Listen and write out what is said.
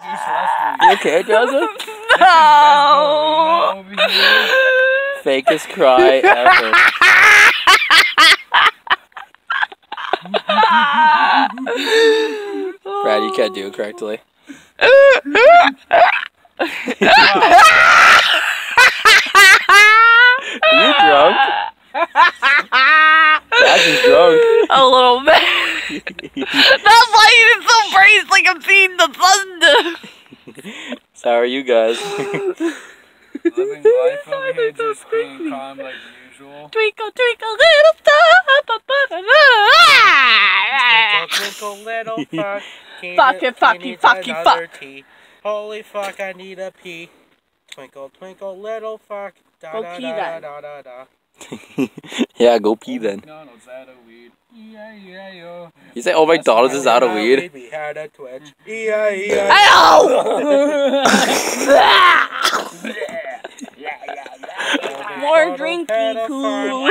You okay, Joseph? No. Fakest cry ever. Brad, you can't do it correctly. Are you drunk? Is drunk. A little bit. That light is so bright, it's like I'm seeing the thunder. So how are you guys? Living life over here, just being calm like usual. Twinkle, twinkle, little star. ba, ba, da, da, da. Twinkle, little fuck. Can Fuck you- it, fuck can you, you fuck you, fuck. tea? Holy fuck, I need a pee. Twinkle, twinkle, little fuck. Da, Go da, pee da, then. Da, da, da. yeah, go pee then. McDonald's out of weed. Yeah, yeah, yo. You say, oh McDonald's is out of weed? We had a twitch. E-I-E-I. More drinky cool.